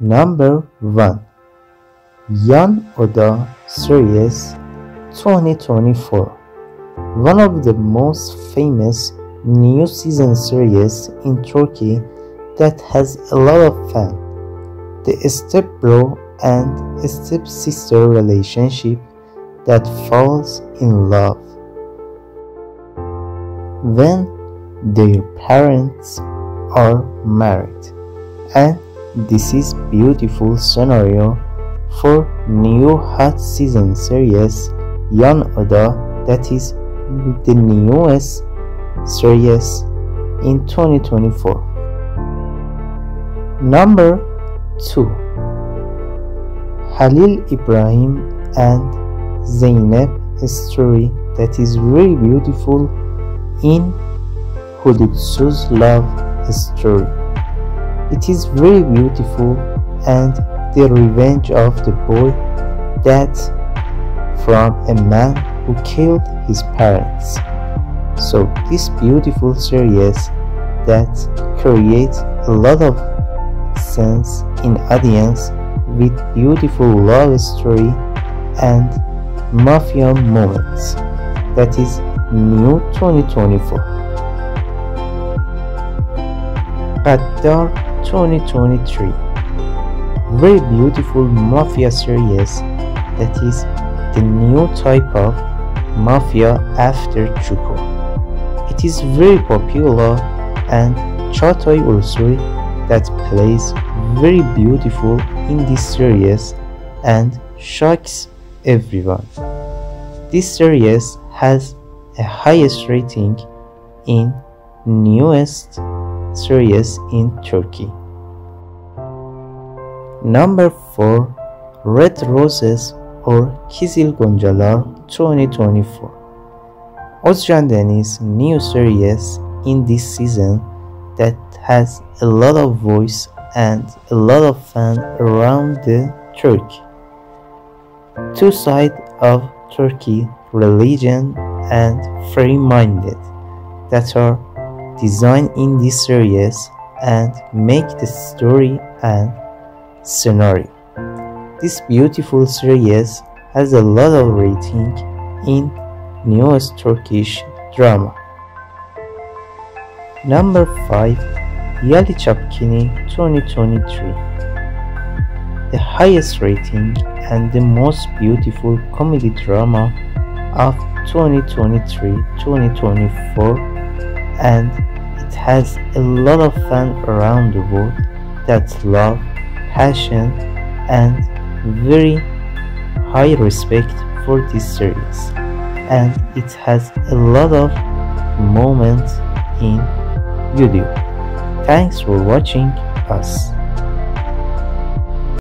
Number 1 Yan Oda Series 2024 One of the most famous new season series in Turkey that has a lot of fun. The stepbro and stepsister relationship that falls in love. When their parents are married. And this is beautiful scenario for new hot season series Yan Oda that is the newest series in 2024. Number 2 Halil Ibrahim and Zeynep story that is very beautiful in Hudutsuz love story. It is very beautiful and the revenge of the boy that from a man who killed his parents. So this beautiful series that creates a lot of sense in audience with beautiful love story and mafia moments. That is new 2024. Gaddar 2023 Very beautiful mafia series that is the new type of mafia after Çukur. It is very popular and Çağatay Ulusoy that plays very beautiful in this series and shocks everyone. This series has a highest rating in newest series in Turkey. Number 4 Red Roses or Kizil Goncalar 2024 Ozcan Deniz new series in this season that has a lot of voice and a lot of fun around the Turkey. Two sides of Turkey, religion and free-minded that are designed in this series and make the story and scenario. This beautiful series has a lot of rating in newest Turkish drama. Number 5 Yalı Çapkını 2023 The highest rating and the most beautiful comedy drama of 2023-2024 and it has a lot of fun around the world that love, passion and very high respect for this series and it has a lot of moments in YouTube. Thanks for watching us.